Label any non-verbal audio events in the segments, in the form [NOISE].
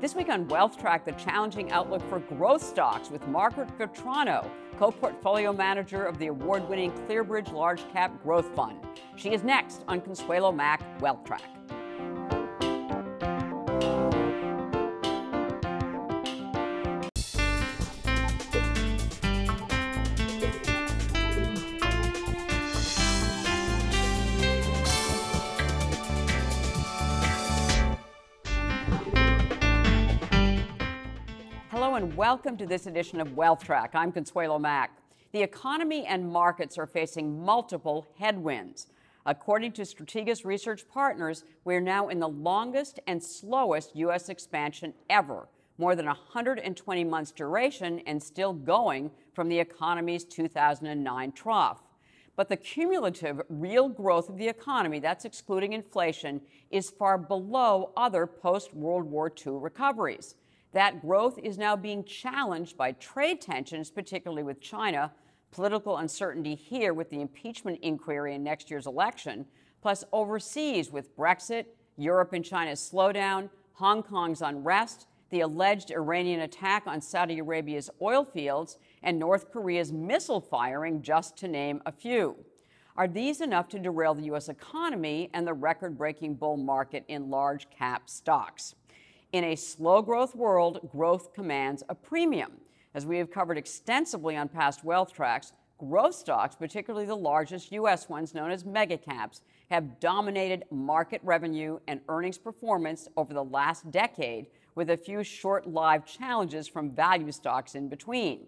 This week on Wealth Track, the challenging outlook for growth stocks with Margaret Vitrano, co portfolio manager of the award winning ClearBridge Large Cap Growth Fund. She is next on Consuelo Mack Wealth Track. Welcome to this edition of Wealth Track. I'm Consuelo Mack. The economy and markets are facing multiple headwinds. According to Strategas Research Partners, we're now in the longest and slowest U.S. expansion ever, more than 120 months duration and still going from the economy's 2009 trough. But the cumulative real growth of the economy, that's excluding inflation, is far below other post World War II recoveries. That growth is now being challenged by trade tensions, particularly with China, political uncertainty here with the impeachment inquiry in next year's election, plus overseas with Brexit, Europe and China's slowdown, Hong Kong's unrest, the alleged Iranian attack on Saudi Arabia's oil fields, and North Korea's missile firing, just to name a few. Are these enough to derail the U.S. economy and the record breaking bull market in large cap stocks? In a slow growth world, growth commands a premium. As we have covered extensively on past wealth tracks, growth stocks, particularly the largest U.S. ones known as megacaps, have dominated market revenue and earnings performance over the last decade, with a few short lived challenges from value stocks in between.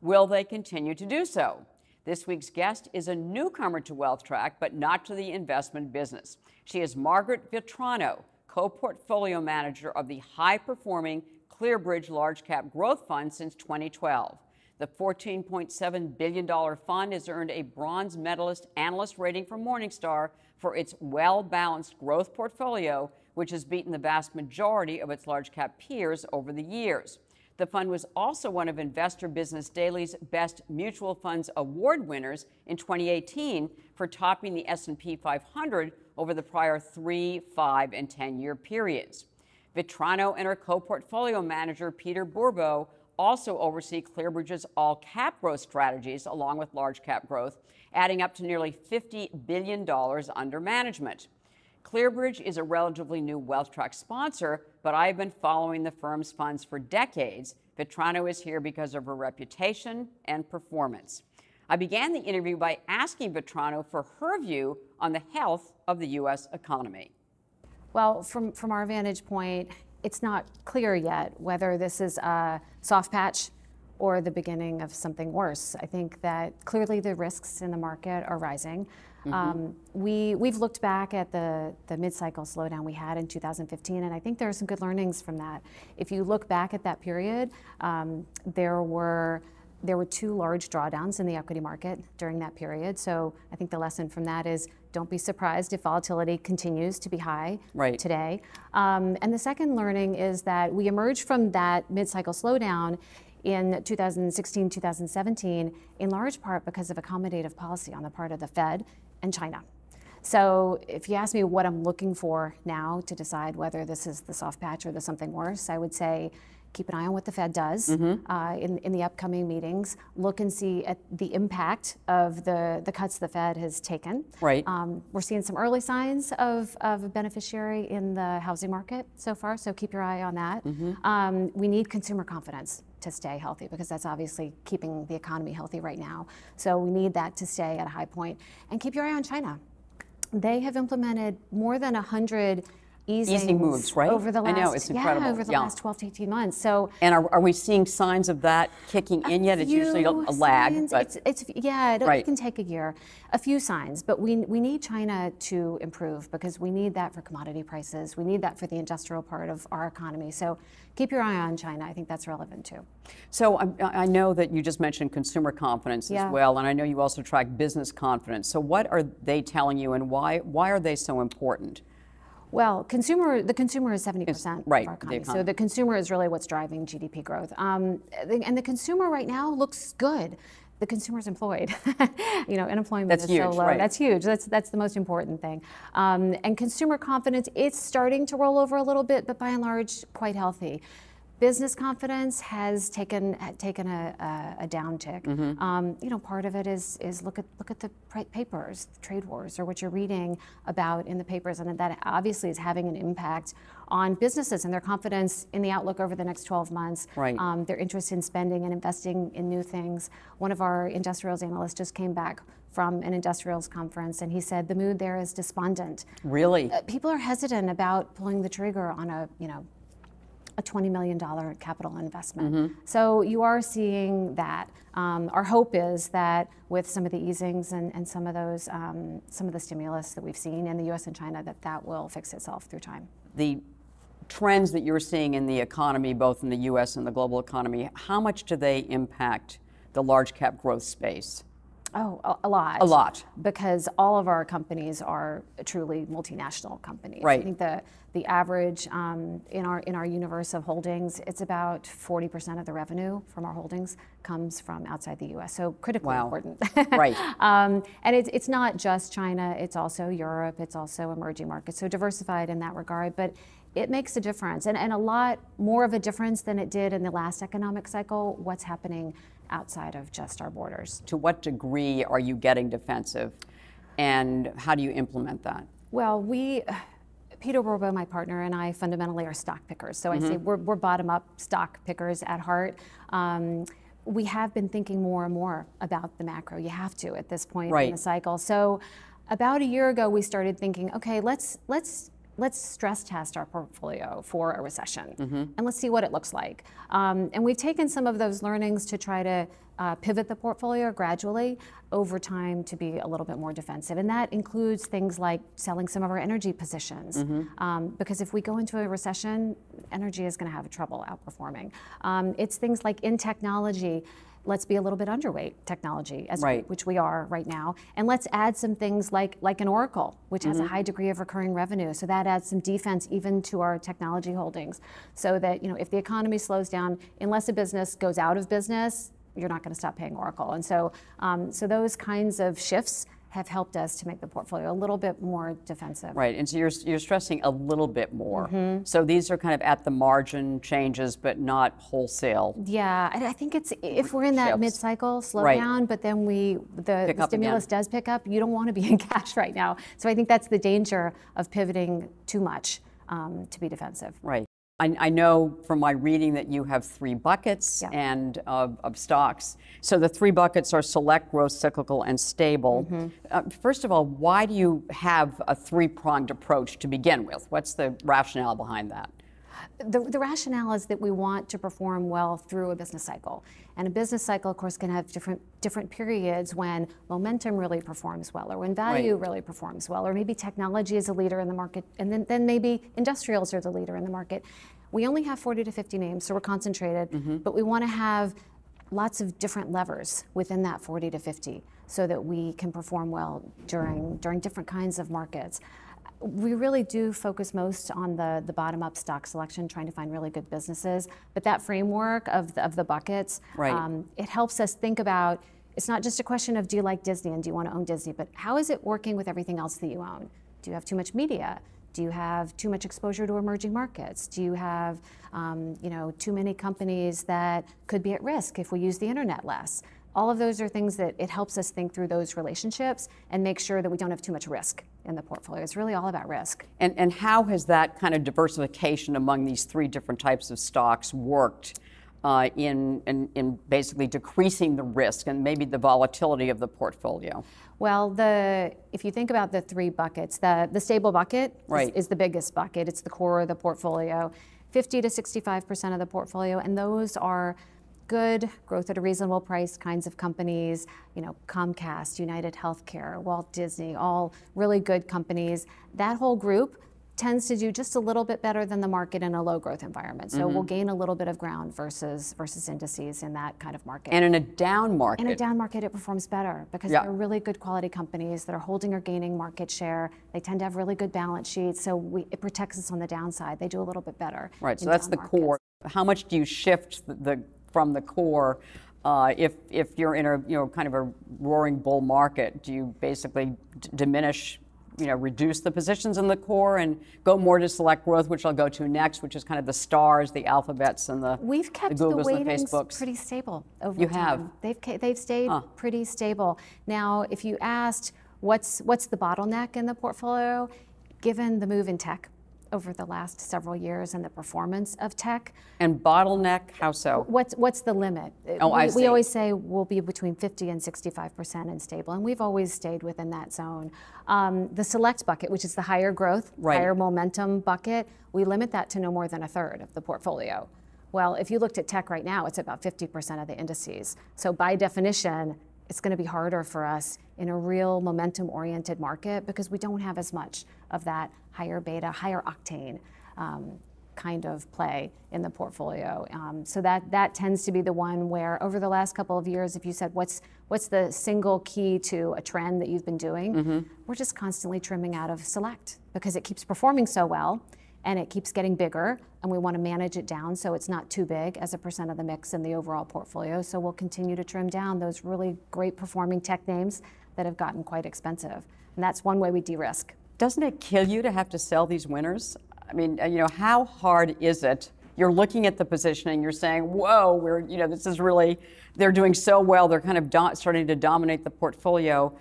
Will they continue to do so? This week's guest is a newcomer to Wealth Track, but not to the investment business. She is Margaret Vitrano, co portfolio manager of the high performing ClearBridge Large Cap Growth Fund since 2012. The $14.7 billion fund has earned a bronze medalist analyst rating from Morningstar for its well balanced growth portfolio, which has beaten the vast majority of its large cap peers over the years. The fund was also one of Investor Business Daily's Best Mutual Funds Award winners in 2018 for topping the S&P 500 over the prior three, five, and 10 year periods. Vitrano and her co portfolio manager, Peter Bourbeau, also oversee ClearBridge's all cap growth strategies along with large cap growth, adding up to nearly $50 billion under management. ClearBridge is a relatively new Wealth Track sponsor, but I've been following the firm's funds for decades. Vitrano is here because of her reputation and performance. I began the interview by asking Vitrano for her view on the health of the U.S. economy. Well, from, from our vantage point, it's not clear yet whether this is a soft patch or the beginning of something worse. I think that clearly the risks in the market are rising. Mm-hmm. Um, we, we've looked back at the, the mid cycle slowdown we had in 2015, and I think there are some good learnings from that. If you look back at that period, um, there were there were two large drawdowns in the equity market during that period. So I think the lesson from that is don't be surprised if volatility continues to be high right. today. Um, and the second learning is that we emerged from that mid cycle slowdown in 2016, 2017, in large part because of accommodative policy on the part of the Fed and China. So if you ask me what I'm looking for now to decide whether this is the soft patch or the something worse, I would say keep an eye on what the Fed does mm-hmm. uh, in, in the upcoming meetings. Look and see at the impact of the, the cuts the Fed has taken. Right. Um, we're seeing some early signs of, of a beneficiary in the housing market so far, so keep your eye on that. Mm-hmm. Um, we need consumer confidence to stay healthy because that's obviously keeping the economy healthy right now. So we need that to stay at a high point. And keep your eye on China. They have implemented more than 100 easy moves, right? Over the last, I know it's incredible. Yeah, over the yeah. last 12 to 18 months. So, and are, are we seeing signs of that kicking in yet? It's usually a, a lag, but it's, it's yeah, it, right. it, can take a year. A few signs, but we we need China to improve because we need that for commodity prices. We need that for the industrial part of our economy. So, keep your eye on China. I think that's relevant too. So I, I know that you just mentioned consumer confidence yeah. as well, and I know you also track business confidence. So what are they telling you, and why why are they so important? Well, consumer the consumer is seventy percent right, of our economy. So the consumer is really what's driving GDP growth. Um, and the consumer right now looks good. the consumer's employed. [LAUGHS] you know, unemployment that's is huge, so low. Right. That's huge. That's that's the most important thing. Um, and consumer confidence, it's starting to roll over a little bit, but by and large, quite healthy. Business confidence has taken taken a, a, a downtick. Mm-hmm. Um, you know, part of it is is look at look at the papers, the trade wars, or what you're reading about in the papers, and that obviously is having an impact on businesses and their confidence in the outlook over the next 12 months. Right. Um, their interest in spending and investing in new things. One of our industrials analysts just came back from an industrials conference, and he said the mood there is despondent. Really? Uh, people are hesitant about pulling the trigger on a you know a $20 million capital investment. Mm-hmm. So you are seeing that. Um, our hope is that with some of the easings and, and some of those, um, some of the stimulus that we've seen in the U.S. and China, that that will fix itself through time. The trends that you're seeing in the economy, both in the U.S. and the global economy, how much do they impact the large cap growth space? Oh, a, lot. A lot. Because all of our companies are truly multinational companies. Right. I think the the average um, in our in our universe of holdings, it's about 40% of the revenue from our holdings comes from outside the U.S. So critically wow. important. [LAUGHS] right. Um, and it's it's not just China. It's also Europe. It's also emerging markets. So diversified in that regard, but. It makes a difference, and, and a lot more of a difference than it did in the last economic cycle. What's happening outside of just our borders. To what degree are you getting defensive, and how do you implement that? Well, we. Peter Bourbeau, my partner, and I fundamentally are stock pickers. So mm-hmm. I say we're, we're bottom up stock pickers at heart. Um, we have been thinking more and more about the macro. You have to at this point right. in the cycle. So about a year ago, we started thinking, okay, let's let's let's stress test our portfolio for a recession mm-hmm. and let's see what it looks like. Um, and we've taken some of those learnings to try to uh, pivot the portfolio gradually over time to be a little bit more defensive. And that includes things like selling some of our energy positions. Mm-hmm. Um, because if we go into a recession, energy is going to have trouble outperforming. Um, it's things like in technology let's be a little bit underweight technology, right. we, which we are right now, and let's add some things like like an Oracle, which has mm-hmm. a high degree of recurring revenue. So that adds some defense even to our technology holdings, so that you know if the economy slows down, unless a business goes out of business, you're not going to stop paying Oracle. And so um, so those kinds of shifts have helped us to make the portfolio a little bit more defensive. Right, and so you're, you're stressing a little bit more. Mm-hmm. So these are kind of at the margin changes, but not wholesale. Yeah, and I think it's if we're in that mid-cycle slowdown, right. but then we the, the stimulus again. does pick up, you don't want to be in [LAUGHS] cash right now. So I think that's the danger of pivoting too much um, to be defensive. Right. I, I, know from my reading that you have three buckets yeah. and uh, of stocks. So the three buckets are select, growth, cyclical, and stable. Mm-hmm. Uh, first of all, why do you have a three-pronged approach to begin with? What's the rationale behind that? The, the, rationale is that we want to perform well through a business cycle. And a business cycle, of course, can have different different periods when momentum really performs well, or when value right. really performs well, or maybe technology is a leader in the market, and then, then maybe industrials are the leader in the market. We only have 40 to 50 names, so we're concentrated, mm-hmm. but we want to have lots of different levers within that 40 to 50 so that we can perform well during during different kinds of markets we really do focus most on the, the bottom up stock selection, trying to find really good businesses. But that framework of the, of the buckets, right. um, it helps us think about it's not just a question of do you like Disney and do you want to own Disney, but how is it working with everything else that you own? Do you have too much media? Do you have too much exposure to emerging markets? Do you have, um, you know, too many companies that could be at risk if we use the internet less? All of those are things that it helps us think through those relationships and make sure that we don't have too much risk in the portfolio. It's really all about risk. And, and how has that kind of diversification among these three different types of stocks worked uh, in, in, in basically decreasing the risk and maybe the volatility of the portfolio? Well, the if you think about the three buckets, the, the stable bucket right. is, is the biggest bucket. It's the core of the portfolio. 50 to 65% of the portfolio, and those are good growth at a reasonable price kinds of companies, you know, Comcast, United Healthcare, Walt Disney, all really good companies. That whole group tends to do just a little bit better than the market in a low growth environment. So mm-hmm. we'll gain a little bit of ground versus versus indices in that kind of market. And in a down market. In a down market it performs better because yeah. they're really good quality companies that are holding or gaining market share. They tend to have really good balance sheets, so we, it protects us on the downside. They do a little bit better. Right. So that's the markets. core. How much do you shift the, the from the core uh, if, if you're in a you know kind of a roaring bull market, do you basically d- diminish, you know, reduce the positions in the core and go more to select growth, which I'll go to next, which is kind of the stars, the alphabets, and the We've kept the the, Googles the weightings Facebooks. pretty stable over You time. have? They've they've stayed Huh. pretty stable. Now, if you asked what's what's the bottleneck in the portfolio, given the move in tech over the last several years and the performance of tech, and bottleneck, how so? What's what's the limit? Oh, we, I we always say we'll be between 50 and 65 percent and stable, and we've always stayed within that zone. Um, the select bucket, which is the higher growth, Right. higher momentum bucket, we limit that to no more than a third of the portfolio. Well, if you looked at tech right now, it's about 50 percent of the indices. So by definition, it's going to be harder for us in a real momentum-oriented market because we don't have as much of that higher beta, higher octane um, kind of play in the portfolio. Um, so that that tends to be the one where over the last couple of years, if you said what's what's the single key to a trend that you've been doing, we're just constantly trimming out of select because it keeps performing so well and it keeps getting bigger and we want to manage it down so it's not too big as a percent of the mix in the overall portfolio. So we'll continue to trim down those really great performing tech names that have gotten quite expensive. And that's one way we de-risk. Doesn't it kill you to have to sell these winners? I mean, uh, you know, how hard is it? You're looking at the positioning, you're saying, whoa, we're, you know, this is really, they're doing so well, they're kind of do- starting to dominate the portfolio.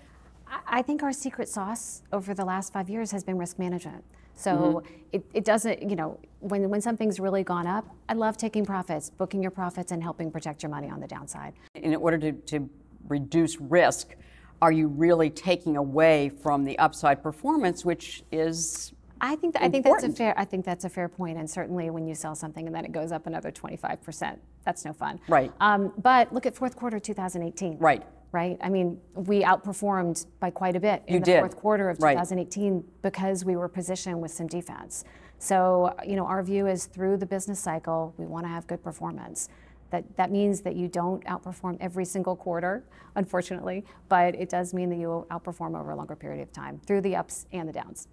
I- I think our secret sauce over the last five years has been risk management. So Mm-hmm. it, it doesn't, you know, when, when something's really gone up, I love taking profits, booking your profits, and helping protect your money on the downside. In order to, to reduce risk, are you really taking away from the upside performance, which is I think that, I think that's a fair I think that's a fair point, and certainly when you sell something and then it goes up another 25 percent, that's no fun. Right. Um, but look at fourth quarter 2018. right? Right. I mean, we outperformed by quite a bit in You the did. fourth quarter of Right. 2018 because we were positioned with some defense. So, you know, our view is through the business cycle, we want to have good performance. That, that means that you don't outperform every single quarter, unfortunately, but it does mean that you outperform over a longer period of time through the ups and the downs.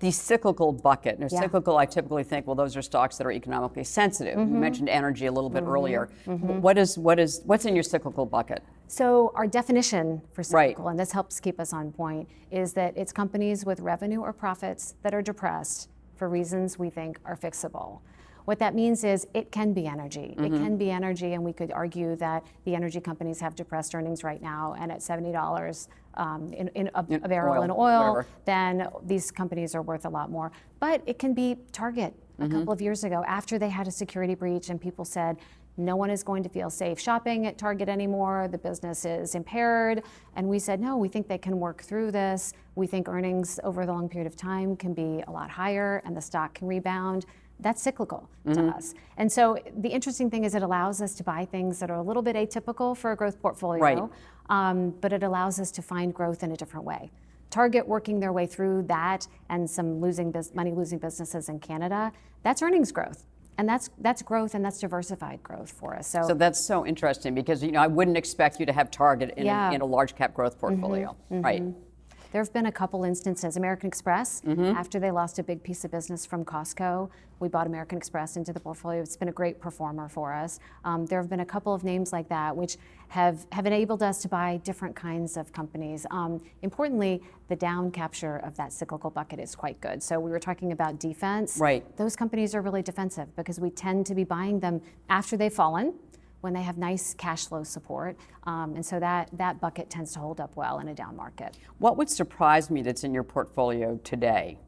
The cyclical bucket. Now, Yeah. cyclical, I typically think, well, those are stocks that are economically sensitive. Mm-hmm. You mentioned energy a little bit earlier. What is what is what's in your cyclical bucket? So our definition for Right. cyclical, and this helps keep us on point, is that it's companies with revenue or profits that are depressed for reasons we think are fixable. What that means is it can be energy. It Mm-hmm. can be energy, and we could argue that the energy companies have depressed earnings right now, and at seventy dollars um, in, in a, In a barrel oil, in oil, whatever. then these companies are worth a lot more. But it can be Target. A Mm-hmm. couple of years ago, after they had a security breach, and people said, no one is going to feel safe shopping at Target anymore. The business is impaired. And we said, no, we think they can work through this. We think earnings over the long period of time can be a lot higher and the stock can rebound. That's cyclical to mm-hmm. us. And so the interesting thing is it allows us to buy things that are a little bit atypical for a growth portfolio, Right. um, but it allows us to find growth in a different way. Target working their way through that and some losing bus- money losing businesses in Canada, that's earnings growth. And that's that's growth and that's diversified growth for us. So, So that's so interesting because you know I wouldn't expect you to have Target in, Yeah. a, in a large cap growth mm-hmm. portfolio, right? Mm-hmm. There have been a couple instances. American Express, Mm-hmm. after they lost a big piece of business from Costco, we bought American Express into the portfolio. It's been a great performer for us. Um, there have been a couple of names like that which have, have enabled us to buy different kinds of companies. Um, importantly, the down capture of that cyclical bucket is quite good. So we were talking about defense. Right. Those companies are really defensive because we tend to be buying them after they've fallen when they have nice cash flow support. Um, and so that, that bucket tends to hold up well in a down market. What would surprise me that's in your portfolio today,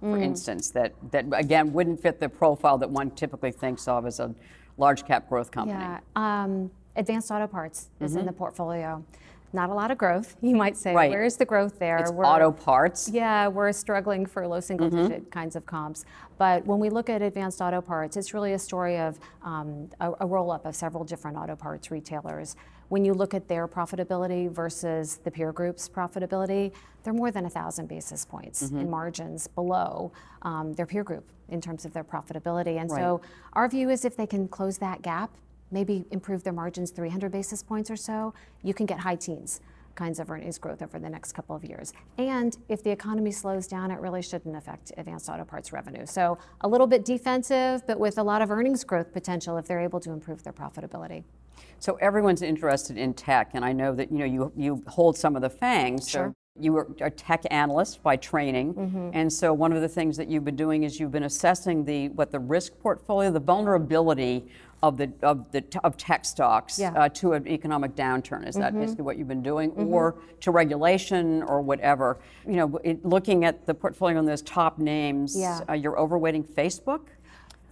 for Mm. instance, that, that again wouldn't fit the profile that one typically thinks of as a large cap growth company? Yeah, um, advanced auto parts is in the portfolio. Not a lot of growth, [LAUGHS] you might say. Right. Where is the growth there? It's We're- auto parts. Yeah, we're struggling for low single Mm-hmm. digit kinds of comps. But when we look at advanced auto parts, it's really a story of um, a, a roll up of several different auto parts retailers. When you look at their profitability versus the peer group's profitability, they're more than a thousand basis points Mm-hmm. in margins below um, their peer group in terms of their profitability. And Right. so our view is if they can close that gap, maybe improve their margins 300 basis points or so, you can get high teens kinds of earnings growth over the next couple of years. And if the economy slows down, it really shouldn't affect advanced auto parts revenue. So a little bit defensive, but with a lot of earnings growth potential if they're able to improve their profitability. So everyone's interested in tech, and I know that you know you you hold some of the FANGs. Sure. So you were a tech analyst by training, Mm-hmm. and so one of the things that you've been doing is you've been assessing the what the risk portfolio, the vulnerability of the of the of tech stocks Yeah. Mm-hmm. uh, to an economic downturn. Is that basically what you've been doing, or to regulation or whatever? You know, it, looking at the portfolio on those top names, Yeah. uh, you're overweighting Facebook.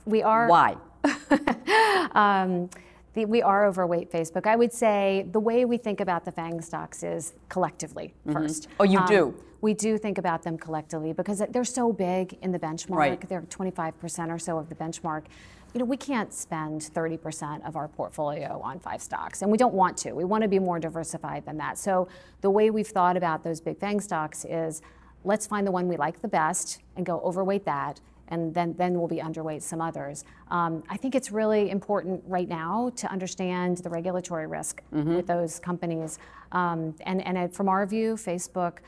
We are Why? [LAUGHS] um, the, we are overweight Facebook. I would say the way we think about the FANG stocks is collectively first. Oh, you Um, do? We do think about them collectively because they're so big in the benchmark. Right. They're 25% or so of the benchmark. You know, we can't spend 30% of our portfolio on five stocks, and we don't want to. We want to be more diversified than that. So the way we've thought about those big FANG stocks is let's find the one we like the best and go overweight that and then, then we'll be underweight some others. Um, I think it's really important right now to understand the regulatory risk with those companies. Um, and and it, from our view, Facebook,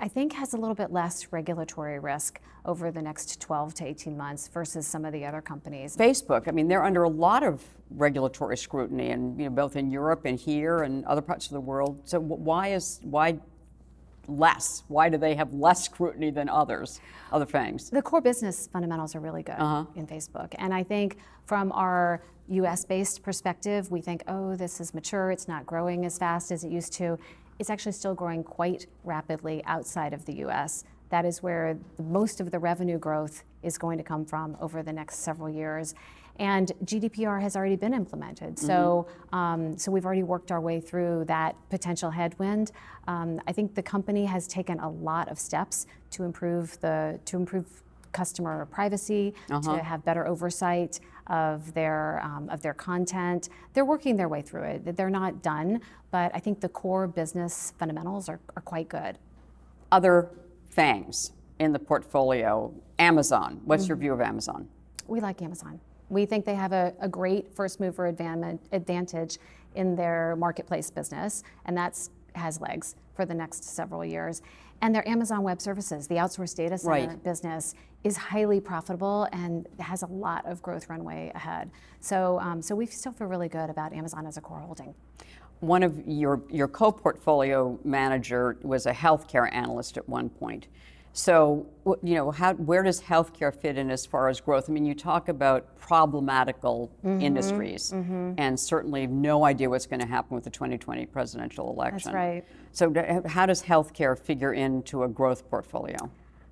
I think, has a little bit less regulatory risk over the next 12 to 18 months versus some of the other companies. Facebook, I mean, they're under a lot of regulatory scrutiny, and you know, both in Europe and here and other parts of the world. So why is why less? Why do they have less scrutiny than others, other FANGs? The core business fundamentals are really good uh-huh. in Facebook. And I think from our US based perspective, we think, oh, this is mature, it's not growing as fast as it used to. It's actually still growing quite rapidly outside of the US. That is where most of the revenue growth is going to come from over the next several years. And GDPR has already been implemented. So, um, so we've already worked our way through that potential headwind. Um, I think the company has taken a lot of steps to improve the to improve customer privacy, to have better oversight of their um, of their content. They're working their way through it. They're not done, but I think the core business fundamentals are, are quite good. Other FANGs in the portfolio. Amazon. What's your view of Amazon? We like Amazon. We think they have a, a great first mover advan- advantage in their marketplace business, and that's has legs for the next several years. And their Amazon Web Services, the outsourced data center Right. business, is highly profitable and has a lot of growth runway ahead. So, um, so we still feel really good about Amazon as a core holding. One of your, your co-portfolio manager was a healthcare analyst at one point. So, you know, how, where does healthcare fit in as far as growth? I mean, you talk about problematical Mm-hmm, industries, and certainly no idea what's going to happen with the 2020 presidential election. That's right. So, how does healthcare figure into a growth portfolio?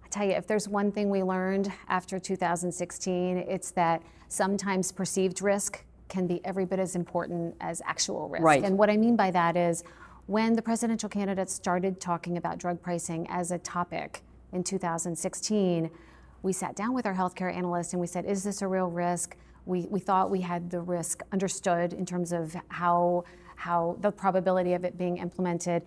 I tell you, if there's one thing we learned after 2016, it's that sometimes perceived risk can be every bit as important as actual risk. Right. And what I mean by that is when the presidential candidates started talking about drug pricing as a topic in 2016, we sat down with our healthcare analysts and we said, is this a real risk? We, we thought we had the risk understood in terms of how, how the probability of it being implemented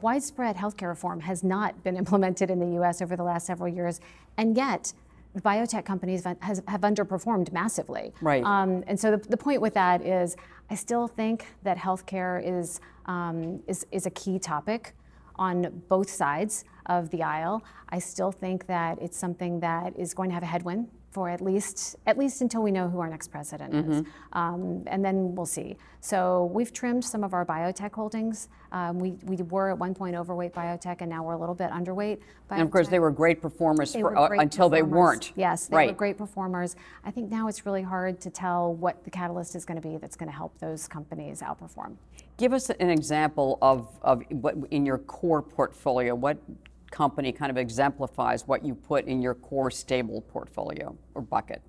widespread healthcare reform has not been implemented in the US over the last several years, and yet the biotech companies has, have underperformed massively. Right. Um, and so the, the point with that is, I still think that healthcare is, um, is, is a key topic on both sides of the aisle. I still think that it's something that is going to have a headwind for at least at least until we know who our next president is, um, and then we'll see. So we've trimmed some of our biotech holdings. Um, we we were at one point overweight biotech, and now we're a little bit underweight. Biotech. And of course, they were great performers They for, were uh, great until they weren't. Yes, they right. were great performers. I think now it's really hard to tell what the catalyst is going to be that's going to help those companies outperform. Give us an example of, of what in your core portfolio, what company kind of exemplifies what you put in your core stable portfolio or bucket?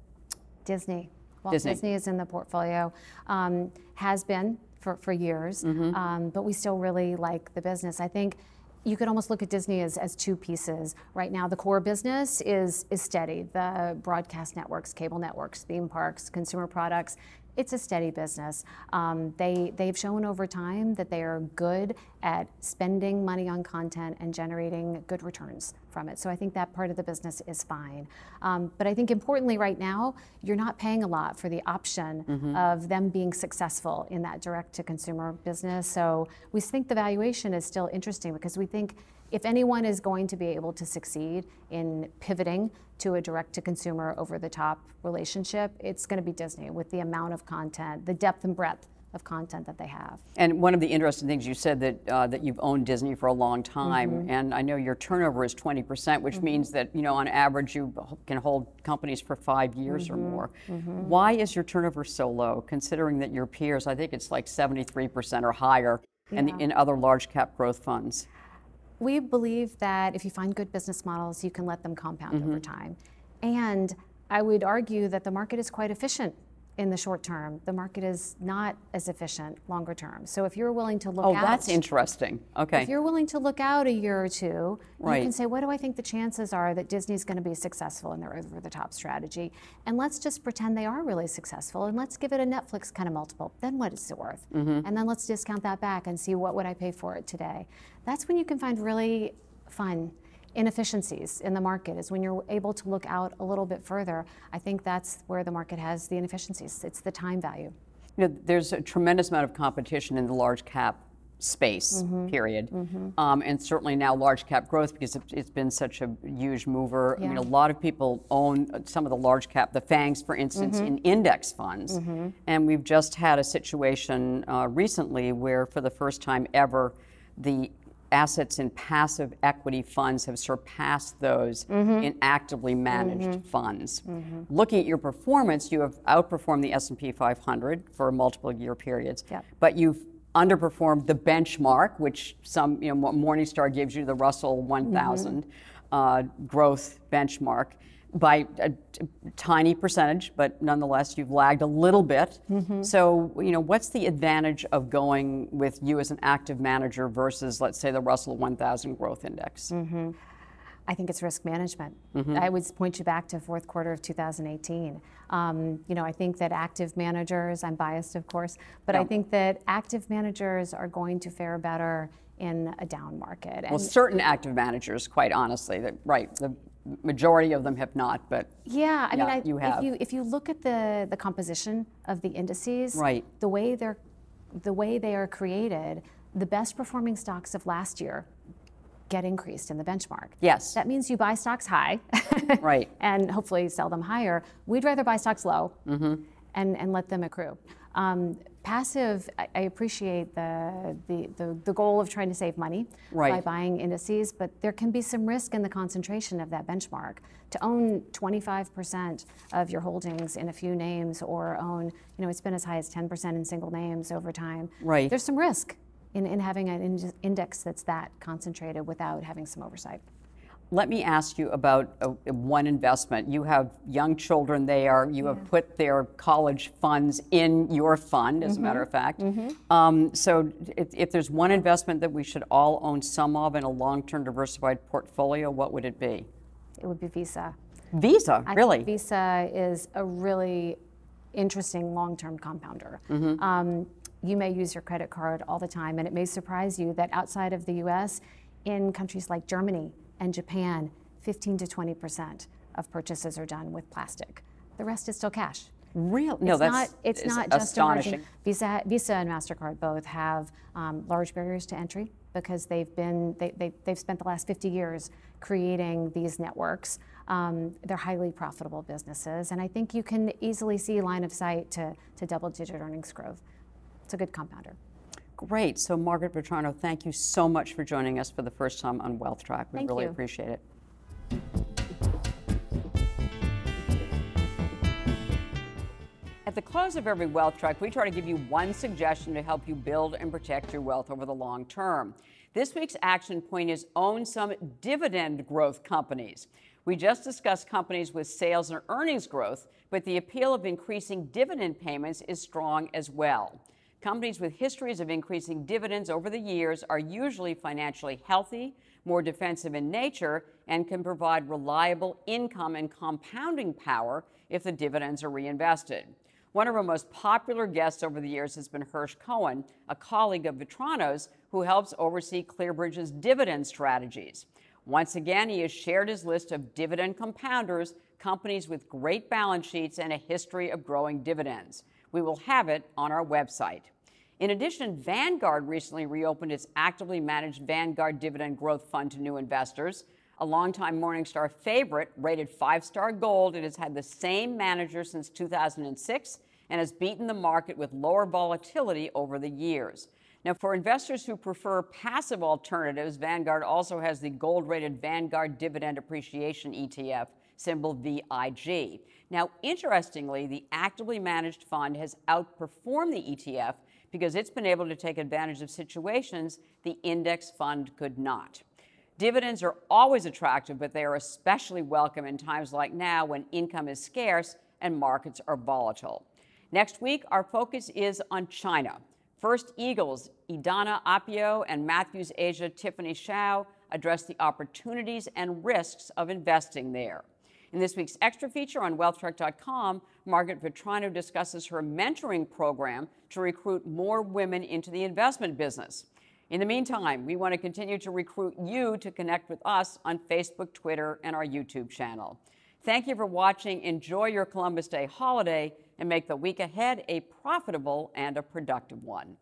Disney. Walt Disney. Disney, is in the portfolio, um, has been for, for years, Mm-hmm. um, but we still really like the business. I think you could almost look at Disney as, as two pieces. Right now, the core business is, is steady. The broadcast networks, cable networks, theme parks, consumer products, it's a steady business. Um, they, they've shown over time that they are good at spending money on content and generating good returns from it. So I think that part of the business is fine. Um, but I think importantly right now, you're not paying a lot for the option of them being successful in that direct to consumer business. So we think the valuation is still interesting because we think if anyone is going to be able to succeed in pivoting to a direct to consumer over the top relationship, it's going to be Disney with the amount of content, the depth and breadth of content that they have. And one of the interesting things you said that uh, that you've owned Disney for a long time, Mm-hmm. and I know your turnover is 20 percent, which means that you know on average you can hold companies for five years Mm-hmm. or more. Why is your turnover so low, considering that your peers, I think it's like 73 percent or higher, and Yeah. in other large cap growth funds? We believe that if you find good business models, you can let them compound over mm-hmm. time. And I would argue that the market is quite efficient in the short term. The market is not as efficient longer term. So if you're willing to look Oh, out, that's interesting. Okay. if you're willing to look out a year or two, Right. you can say, what do I think the chances are that Disney's going to be successful in their over the top strategy? And let's just pretend they are really successful and let's give it a Netflix kind of multiple. Then what is it worth? Mm-hmm. And then let's discount that back and see what would I pay for it today. That's when you can find really fun inefficiencies in the market is when you're able to look out a little bit further. I think that's where the market has the inefficiencies. It's the time value. You know, there's a tremendous amount of competition in the large cap space, Mm-hmm. period. Um, and certainly now large cap growth because it, it's been such a huge mover. I mean, a lot of people own some of the large cap, the FANGs, for instance, Mm-hmm. in index funds. And we've just had a situation uh, recently where, for the first time ever, the assets in passive equity funds have surpassed those Mm-hmm. in actively managed funds. Looking at your performance, you have outperformed the S&P 500 for multiple year periods, Yep. but you've underperformed the benchmark, which some, you know, Morningstar gives you the Russell 1000 uh, growth benchmark by a t- tiny percentage, but nonetheless, you've lagged a little bit. So, you know, what's the advantage of going with you as an active manager versus, let's say, the Russell 1000 Growth Index? I think it's risk management. Mm-hmm. I would point you back to fourth quarter of 2018. Um, you know, I think that active managers, I'm biased of course, but I think that active managers are going to fare better in a down market. Well, certain active managers, quite honestly, that right, the majority of them have not, but yeah, I Yeah, mean, I, you have. if you if you look at the the composition of the indices, Right. the way they're the way they are created, the best performing stocks of last year get increased in the benchmark. Yes. That means you buy stocks high. [LAUGHS] Right. And hopefully sell them higher. We'd rather buy stocks low Mm-hmm. and, and let them accrue. Um, passive, I, appreciate the, the, the, the goal of trying to save money by buying indices, but there can be some risk in the concentration of that benchmark. To own 25% of your holdings in a few names or own, you know, it's been as high as 10% in single names over time. Right. There's some risk in, in having an index that's that concentrated without having some oversight. Let me ask you about uh, one investment. You have young children there. You have put their college funds in your fund, as a matter of fact. Um, so, if, if there's one investment that we should all own some of in a long-term diversified portfolio, what would it be? It would be Visa. Visa, I really? Visa is a really interesting long-term compounder. Um, you may use your credit card all the time, and it may surprise you that outside of the U.S., in countries like Germany and Japan, 15 to 20 percent of purchases are done with plastic. The rest is still cash. Real? No, it's that's not. It's not just astonishing. Visa, Visa and Mastercard both have um, large barriers to entry because they've been they, they, they've spent the last 50 years creating these networks. Um, they're highly profitable businesses, and I think you can easily see line of sight to, to double-digit earnings growth. It's a good compounder. Great. So, Margaret Vitrano, thank you so much for joining us for the first time on Wealth Track. We Thank really you. appreciate it. At the close of every Wealth Track, we try to give you one suggestion to help you build and protect your wealth over the long term. This week's action point is own some dividend growth companies. We just discussed companies with sales and earnings growth, but the appeal of increasing dividend payments is strong as well. Companies with histories of increasing dividends over the years are usually financially healthy, more defensive in nature, and can provide reliable income and compounding power if the dividends are reinvested. One of our most popular guests over the years has been Hersh Cohen, a colleague of Vitrano's who helps oversee ClearBridge's dividend strategies. Once again, he has shared his list of dividend compounders, companies with great balance sheets and a history of growing dividends. We will have it on our website. In addition, Vanguard recently reopened its actively managed Vanguard Dividend Growth Fund to new investors. A longtime Morningstar favorite, rated five star gold, it has had the same manager since 2006 and has beaten the market with lower volatility over the years. Now, for investors who prefer passive alternatives, Vanguard also has the gold rated Vanguard Dividend Appreciation ETF, symbol VIG. Now, interestingly, the actively managed fund has outperformed the ETF because it's been able to take advantage of situations the index fund could not. Dividends are always attractive, but they are especially welcome in times like now when income is scarce and markets are volatile. Next week, our focus is on China. First Eagles, Idanna Appio and Matthews Asia Tiffany Hsiao address the opportunities and risks of investing there. In this week's extra feature on WealthTrack.com, Margaret Vitrano discusses her mentoring program to recruit more women into the investment business. In the meantime, we want to continue to recruit you to connect with us on Facebook, Twitter, and our YouTube channel. Thank you for watching. Enjoy your Columbus Day holiday and make the week ahead a profitable and a productive one.